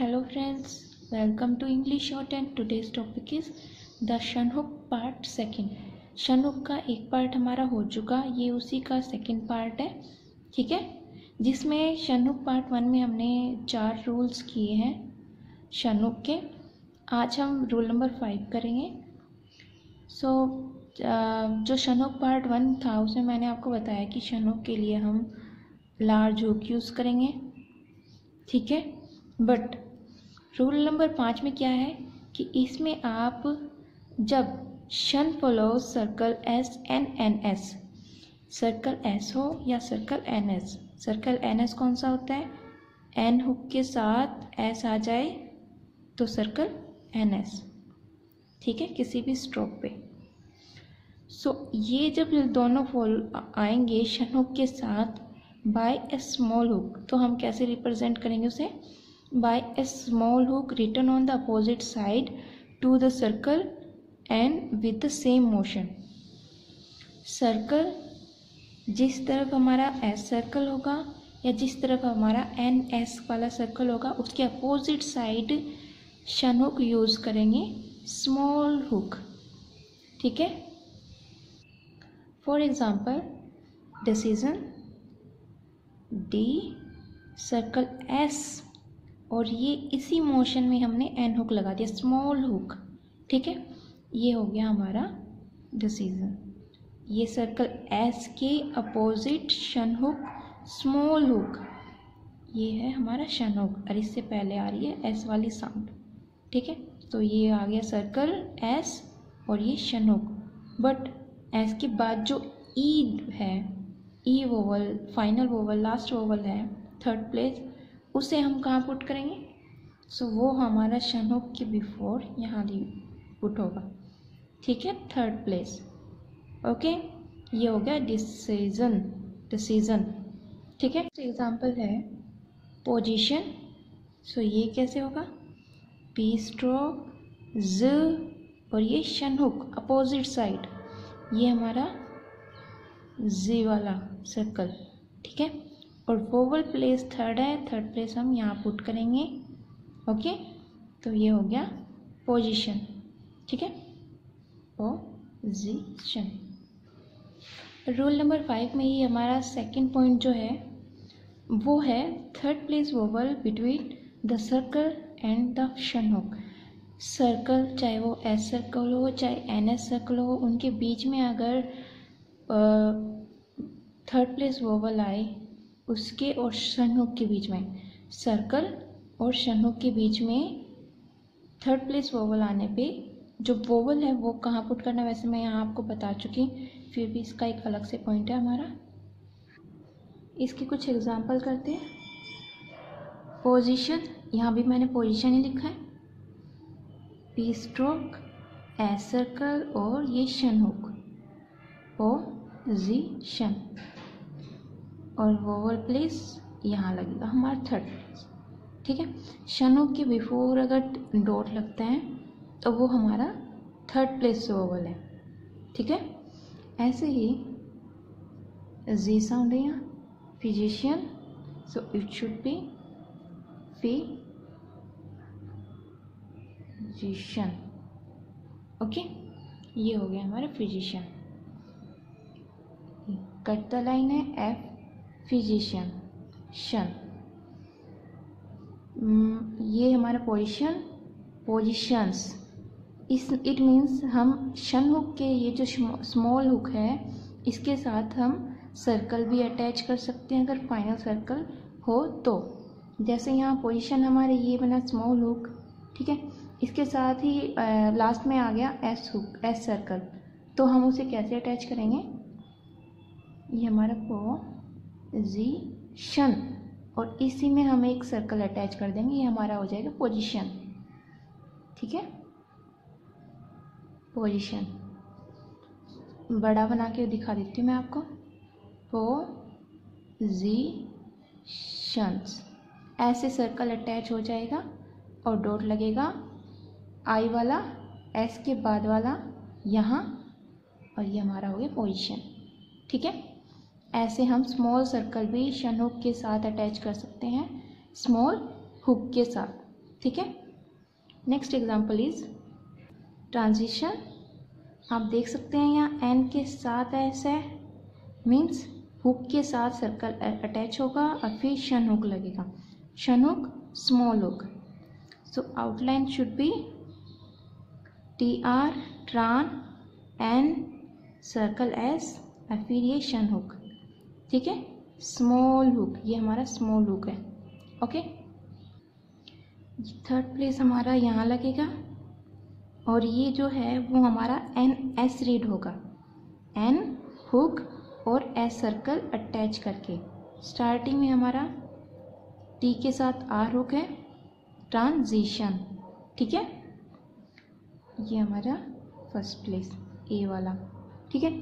Hello friends, welcome to English Short and today's topic is the Shanhook part second. शनहुक का एक part हमारा हो चुका ये उसी का सेकंड पार्ट है ठीक है? जिसमें शनहुक पार्ट वन में हमने चार रूल्स किए हैं शनहुक के। आज हम रूल नंबर फाइव करेंगे। सो so, जो शनहुक पार्ट वन था उसमें मैंने आपको बताया कि शनहुक के लिए हम लार्ज हुक यूज़ करेंगे ठीक है? बट रूल नंबर पाँच में क्या है कि इसमें आप जब shun follow circle S N N S circle S हो या circle N S circle N S कौन सा होता है? एन हुक के साथ एस आ जाए तो सर्कल एन एस ठीक है? किसी भी स्ट्रोक पे। सो so, ये जब दोनों फॉल आएँगे शन हुक के साथ बाय ए स्मॉल हुक तो हम कैसे रिप्रेजेंट करेंगे उसे? By a small hook written on the opposite side to the circle and with the same motion. Circle जिस तरफ़ हमारा एस सर्कल होगा या जिस तरफ़ हमारा एन एस वाला सर्कल होगा, उसके opposite side shun hook use करेंगे स्मॉल हुक ठीक है? For example decision D circle S और ये इसी मोशन में हमने एन हुक लगा दिया स्मॉल हुक ठीक है? ये हो गया हमारा डिसीज़न ये सर्कल एस के opposite shun hook small hook ये है हमारा शन हुक और इससे पहले आ रही है एस वाली साउंड ठीक है? तो ये आ गया सर्कल एस और ये शन हुक बट एस के बाद जो ई e है E vowel final vowel last vowel है थर्ड प्लेस उसे हम कहाँ पुट करेंगे? सो so, वो हमारा शनोक के बिफोर यहाँ पुट होगा। ठीक है? थर्ड प्लेस ओके ये हो गया डिसीज़न डिसीज़न ठीक है? एग्जांपल है पोजीशन सो ये कैसे होगा? पी स्ट्रोक ज और ये शनहुक अपोजिट साइड ये हमारा जी वाला सर्कल ठीक है? और वोवल प्लेस थर्ड है थर्ड प्लेस हम यहाँ पुट करेंगे ओके तो ये हो गया पोजीशन ठीक है? पोजीशन रूल नंबर फाइव में ही हमारा सेकंड पॉइंट जो है, वो है third place vowel between the circle and the shun hook circle चाहे वो एस सर्कल हो, चाहे एन एस सर्कल हो, उनके बीच में अगर थर्ड प्लेस वोवल आए उसके और शनहुक के बीच में, सर्कल और शनहुक के बीच में थर्ड प्लेस वोवल आने पे, जो वोवल है वो कहाँ पुट करना वैसे मैं यहाँ आपको बता चुकी फिर भी इसका एक अलग से पॉइंट है हमारा। इसके कुछ एग्जांपल करते हैं। पोजीशन यहाँ भी मैंने पोजीशन ही लिखा है। पी स्ट्रोक ए सर्कल और ये शन हुक पोजीशन और वोवल प्लेस यहाँ लगेगा हमारा थर्ड प्लेस ठीक है? शनों के बिफोर अगर डॉट लगता है तो वो हमारा थर्ड प्लेस वोवल है। ठीक है? ऐसे ही जी साउंड है यहाँ। Physician so it should be physician okay ये हो गया हमारा फिजिशियन कट द लाइन है एफ़ फिजिशियन शन ये हमारा position positions is it means हम शन हुक के ये जो स्मॉल हुक है इसके साथ हम सर्कल भी अटैच कर सकते हैं अगर फाइनल सर्कल हो तो। जैसे यहाँ पोजीशन हमारे ये बना स्मॉल हुक ठीक है? इसके साथ ही आ, लास्ट में आ गया एस हुक एस सर्कल तो हम उसे कैसे अटैच करेंगे? ये हमारा पो पोजीशन और इसी में हम एक सर्कल अटैच कर देंगे, ये हमारा हो जाएगा पोजीशन ठीक है? पोजीशन बड़ा बना के दिखा देती हूँ मैं आपको. पो जी पोजीशंस ऐसे सर्कल अटैच हो जाएगा और डॉट लगेगा. आई वाला एस के बाद वाला, यहाँ. और ये हमारा हो गया पोजीशन ठीक है? ऐसे हम स्मॉल सर्कल भी शन हुक के साथ अटैच कर सकते हैं। स्मॉल हुक के साथ, ठीक है? नेक्स्ट एग्ज़ाम्पल इज़ ट्रांजिशन आप देख सकते हैं यहाँ एन के साथ ऐसा है मीन्स हुक के साथ सर्कल अटैच होगा और फिर शन हुक लगेगा। Shun hook small hook so outline should be T R ट्रान N circle S और फिर ये शन हुक ठीक है? स्मॉल हुक ये हमारा स्मॉल हुक है. ओके थर्ड प्लेस हमारा यहाँ लगेगा. और ये जो है, वो हमारा एन एस रीड होगा. एन हुक और एस सर्कल अटैच करके. स्टार्टिंग में हमारा टी के साथ आर हुक है. ट्रांजिशन ठीक है? ये हमारा फ़र्स्ट प्लेस ए वाला. ठीक है?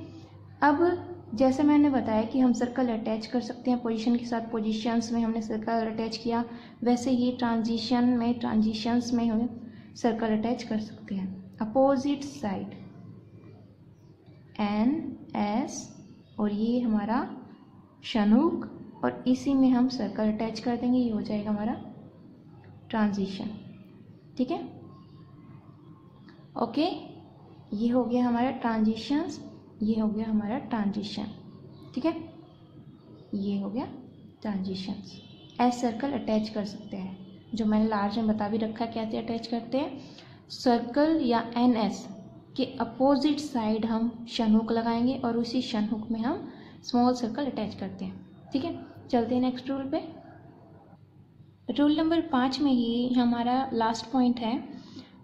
अब जैसे मैंने बताया कि हम सर्कल अटैच कर सकते हैं पोजीशन के साथ पोजीशंस में हमने सर्कल अटैच किया, वैसे ही ट्रांजिशन में ट्रांजिशंस में हम सर्कल अटैच कर सकते हैं। अपोजिट साइड एन एस और ये हमारा शनुक और इसी में हम सर्कल अटैच कर देंगे, ये हो जाएगा हमारा ट्रांजिशन ठीक है? ओके ये हो गया हमारा ट्रांजिशंस ये हो गया हमारा ट्रांजिशन ठीक है? ये हो गया ट्रांजिशन एस सर्कल अटैच कर सकते हैं। जो मैंने लार्ज में बता भी रखा है, कैसे अटैच करते हैं? सर्कल या एन एस के अपोजिट साइड हम शनहुक लगाएँगे और उसी शनहुक में हम स्मॉल सर्कल अटैच करते हैं, ठीक है? चलते हैं नेक्स्ट रूल पे। रूल नंबर पाँच में ही हमारा लास्ट पॉइंट है।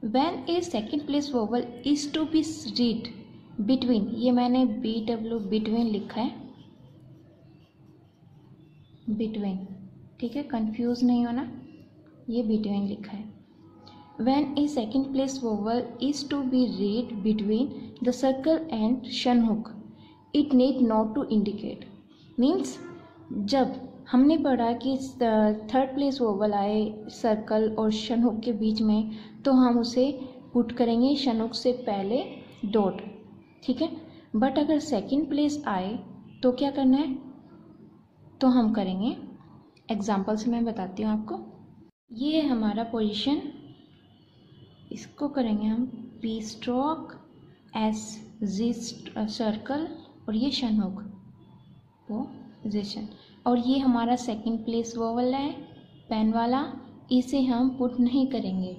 When a second place vowel is to be read between ये मैंने बी डब्ल्यू बिटवीन लिखा है। बिटवीन ठीक है? कंफ्यूज नहीं होना। ये बिटवीन लिखा है। When a second place vowel is to be read between the circle and shun hook it need not to indicate means जब हमने पढ़ा कि थर्ड प्लेस वोवल आए सर्कल और शनहुक के बीच में तो हम उसे पुट करेंगे शनहुक से पहले डॉट ठीक है? बट अगर सेकंड प्लेस आए तो क्या करना है? तो हम करेंगे। एग्ज़ाम्पल से मैं बताती हूँ आपको। ये है हमारा पोजीशन इसको करेंगे हम P stroke S G circle और ये शनहुक पोजिशन और ये हमारा सेकंड प्लेस वो वाला है पेन वाला। इसे हम पुट नहीं करेंगे।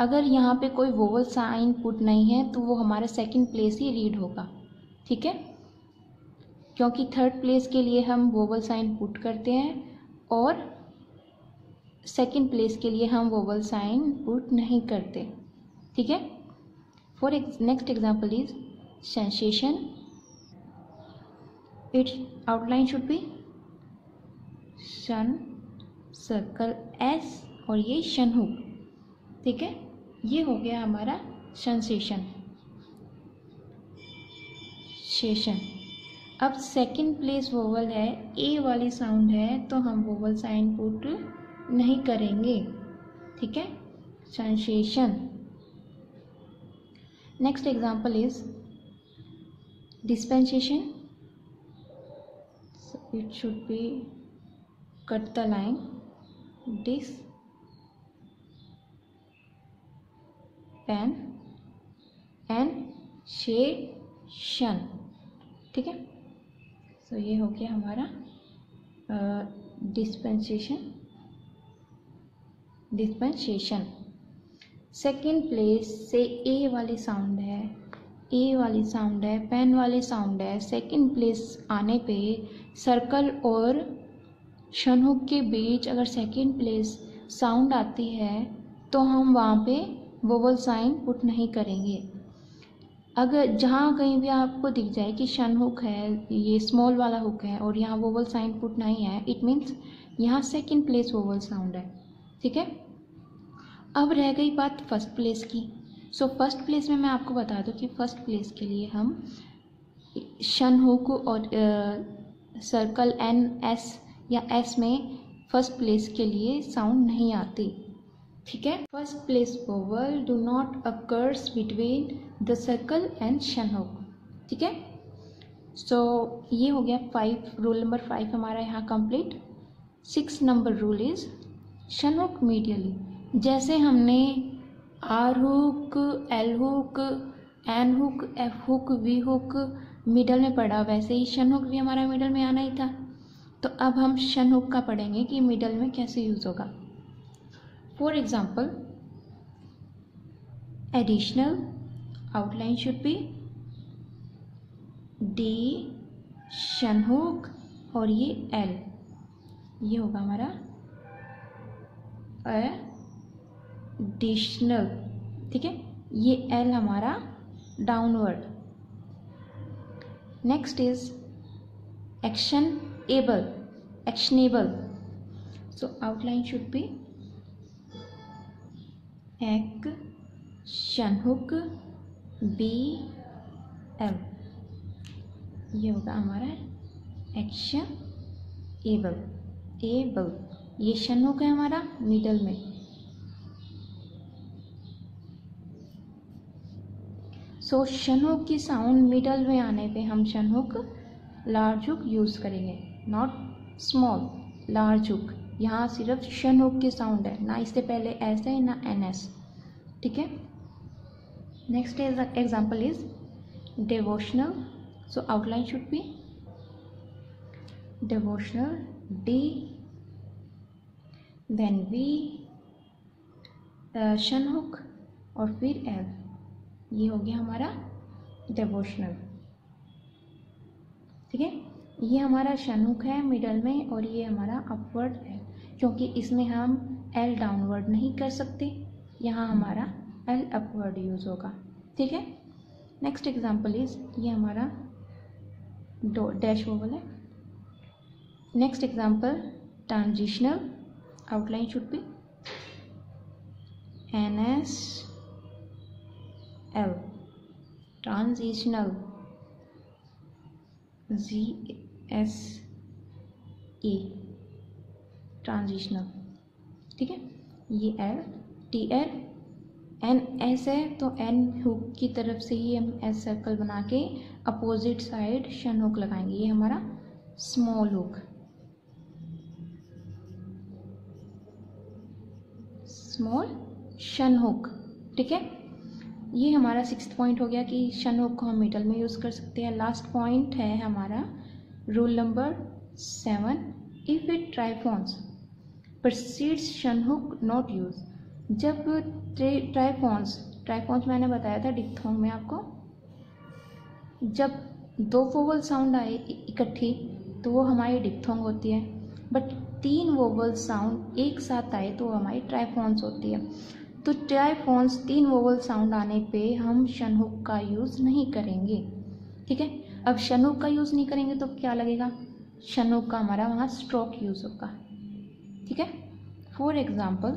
अगर यहाँ पे कोई वोवल साइन पुट नहीं है तो वो हमारा सेकंड प्लेस ही रीड होगा। ठीक है? क्योंकि थर्ड प्लेस के लिए हम वोवल साइन पुट करते हैं और सेकंड प्लेस के लिए हम वोवल साइन पुट नहीं करते। ठीक है? For next example is sensation it's outline should be shun circle S और ये शनहुक ठीक है? ये हो गया हमारा सेंसेशन शेशन अब सेकंड प्लेस वोवल है ए वाली साउंड है तो हम वोवल साइन पुट नहीं करेंगे। ठीक है? Sensation next example is dispensation it should be cut the line dis pen and session ठीक है? सो ये हो गया हमारा डिस्पेंसेशन डिस्पेंसेशन सेकेंड प्लेस से ए वाली साउंड है ए वाली साउंड है पेन वाली साउंड है. सेकेंड प्लेस आने पे सर्कल और शनहुक के बीच अगर सेकेंड प्लेस साउंड आती है तो हम वहाँ पे वोवल साइन पुट नहीं करेंगे। अगर जहाँ कहीं भी आपको दिख जाए कि शन हुक है, ये स्मॉल वाला हुक है और यहाँ वोवल साइन पुट नहीं है इट मीन्स यहाँ सेकंड प्लेस वोवल साउंड है। ठीक है? अब रह गई बात फ़र्स्ट प्लेस की। सो फ़र्स्ट प्लेस में मैं आपको बता दूँ कि फ़र्स्ट प्लेस के लिए हम शन हुक और सर्कल एन एस या एस में फ़र्स्ट प्लेस के लिए साउंड नहीं आती। ठीक है? First place vowel do not occurs between the circle and shun hook ठीक है? सो ये हो गया फाइव रूल नंबर फाइव हमारा यहाँ complete six number rule is shun hook medially जैसे हमने R hook L hook N hook F hook V hook middle में पढ़ा, वैसे ही शन हुक भी हमारा मिडल में आना ही था। तो अब हम शन हुक का पढ़ेंगे कि मिडल में कैसे यूज़ होगा। For example additional outline should be D shun hook और ये एल ये होगा हमारा एडिशनल ठीक है? ये एल हमारा downward next is action able actionable so outline should be action hook B L ये होगा हमारा एक्शन एबल एबल ये शनहुक है हमारा मिडल में. सो so, शनुक की साउंड मिडल में आने पे हम shun hook large hook use करेंगे. नॉट स्मॉल लार्ज हुक यहाँ सिर्फ़ शनुक की साउंड है, ना इससे पहले एस है, ना एन एस ठीक है? Next example is devotional so outline should be devotional D then V shun hook और फिर एल ये हो गया हमारा डिवोशनल ठीक है? ये हमारा शनुक है मिडल में और ये हमारा अपवर्ड है, क्योंकि इसमें हम एल डाउनवर्ड नहीं कर सकते। यहाँ हमारा एल अपवर्ड यूज़ होगा। ठीक है? नेक्स्ट एग्जांपल इज़ ये हमारा डैश वोवल है। Next example transitional outline should be N S L transitional Z S A transitional. ठीक है? ये L, T, L. N, S है तो एन हुक की तरफ़ से ही हम एस सर्कल बना के अपोजिट साइड शन हुक लगाएँगे। ये हमारा small hook small shun hook ठीक है? ये हमारा सिक्स पॉइंट हो गया कि शन हुक को हम मिडल में यूज़ कर सकते हैं। लास्ट पॉइंट है हमारा rule number seven if it triphones precedes shun hook not use जब ट्राइफॉन्स ट्राइफॉन्स मैंने बताया था डिप्थोंग में आपको, जब दो वोवल साउंड आए इकट्ठी तो वो हमारी डिप्थोंग होती है बट तीन वोवल साउंड एक साथ आए तो वो हमारी ट्राइफॉन्स होती है। तो ट्राइफोन्स तीन वोवल साउंड आने पे हम शनहुक का यूज़ नहीं करेंगे, ठीक है? अब शनहुक का यूज़ नहीं करेंगे तो क्या लगेगा? शनहुक का हमारा वहाँ स्ट्रोक यूज़ होगा। ठीक है? For example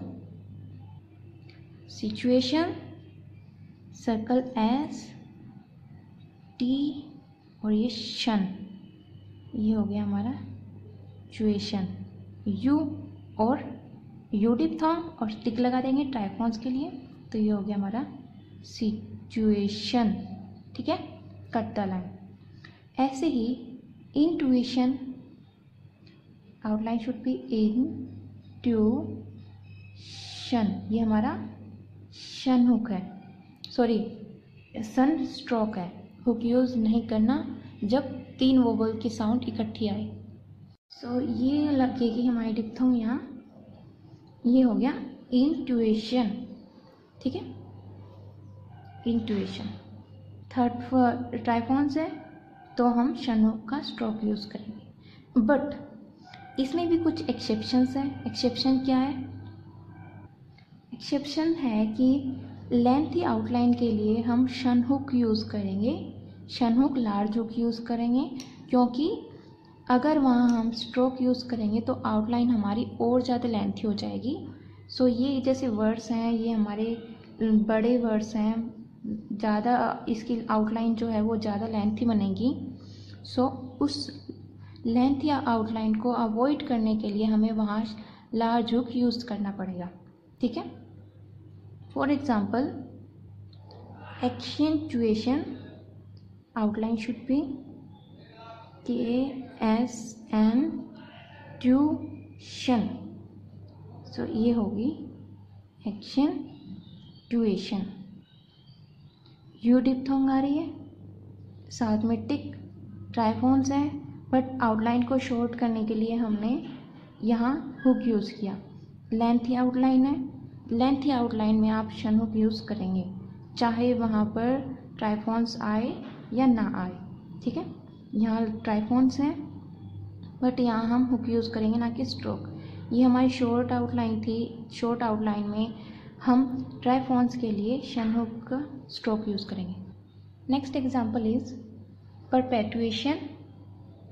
situation circle S T और ये शन ये हो गया हमारा चुएशन यू और यूडिप था और टिक लगा देंगे ट्राइफॉन्स के लिए तो ये हो गया हमारा सिचुएशन ठीक है? कट द लाइन ऐसे ही intuition outline should be N tuition ये हमारा शन हुक है. सॉरी सन स्ट्रोक है. हुक यूज़ नहीं करना जब तीन वोबल की साउंड इकट्ठी आए. सो so, ये लगेगी हमारी डिप्थोंग यहाँ. ये हो गया इंट्यूएशन ठीक है? इंट्यूएशन थर्ड ट्राइफॉन से तो हम शनो का स्ट्रोक यूज़ करेंगे। बट इसमें भी कुछ एक्सेप्शंस हैं। एक्सेप्शन क्या है? एक्सेप्शन है कि लेंथ आउटलाइन के लिए हम शन हुक यूज़ करेंगे। शन हुक लार्ज हुक यूज़ करेंगे। क्योंकि अगर वहाँ हम स्ट्रोक यूज़ करेंगे तो आउटलाइन हमारी और ज़्यादा लेंथी हो जाएगी। सो ये जैसे वर्ड्स हैं, ये हमारे बड़े वर्ड्स हैं ज़्यादा इसकी आउटलाइन जो है वो ज़्यादा लेंथी बनेगी। सो उस लेंथ या आउटलाइन को अवॉइड करने के लिए हमें वहाँ लार्ज हुक यूज़ करना पड़ेगा। ठीक है? For example accentuation outline should be K S N tuition so ये होगी एक्शन ट्यूएशन यू डिप्थोंग आ रही है। साथ में टिक, ट्राइफोन्स हैं बट आउटलाइन को शॉर्ट करने के लिए हमने यहाँ हुक यूज़ किया। लेंथ ही आउटलाइन है। लेंथ ही आउटलाइन में आप शन हुक यूज़ करेंगे, चाहे वहाँ पर ट्राइफोन्स आए या ना आए, ठीक है? यहाँ ट्राइफोन्स हैं बट यहाँ हम हुक यूज़ करेंगे ना कि स्ट्रोक ये हमारी शॉर्ट आउटलाइन थी शॉर्ट आउटलाइन में हम ट्राइफोन्स के लिए शन हुक का स्ट्रोक यूज़ करेंगे। Next example is perpetuation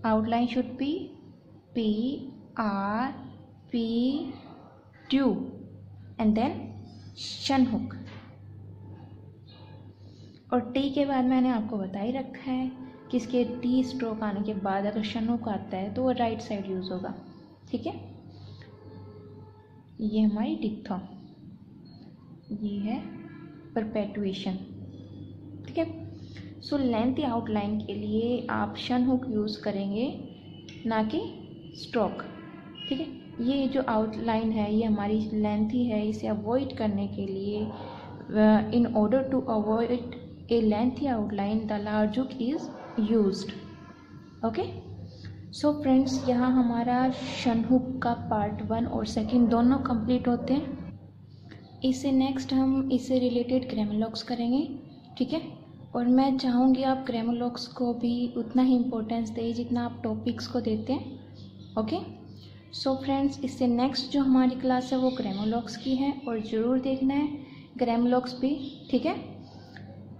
outline should be P R P tu and then shun hook और टी के बाद मैंने आपको बता ही रखा है कि इसके टी स्ट्रोक आने के बाद अगर शनुक आता है तो वो राइट साइड यूज़ होगा। ठीक है? ये हमारी डिक्थॉ ये है परपेटुएशन ठीक है? सो लेंथ या आउटलाइन के लिए आप शन हुक यूज़ करेंगे, ना कि स्ट्रोक ठीक है? ये जो आउटलाइन है, ये हमारी लेंथी है इसे अवॉइड करने के लिए in order to avoid a lengthy outline the large hook is used, okay? So friends यहाँ हमारा शनहुक का पार्ट वन और सेकंड दोनों कंप्लीट होते हैं। इससे नेक्स्ट हम इससे रिलेटेड ग्रेमोलॉक्स करेंगे ठीक है? और मैं चाहूँगी आप ग्रेमोलॉक्स को भी उतना ही इम्पोर्टेंस दें जितना आप टॉपिक्स को देते हैं ओके सो फ्रेंड्स इससे नेक्स्ट जो हमारी क्लास है वो ग्रेमोलॉक्स की है और ज़रूर देखना है ग्रेमोलॉक्स भी ठीक है?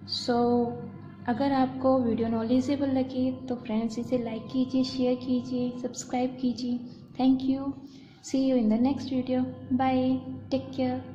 सो so, अगर आपको वीडियो नॉलेजेबल लगे तो फ्रेंड्स इसे लाइक कीजिए शेयर कीजिए सब्सक्राइब कीजिए। Thank you see you in the next video bye take care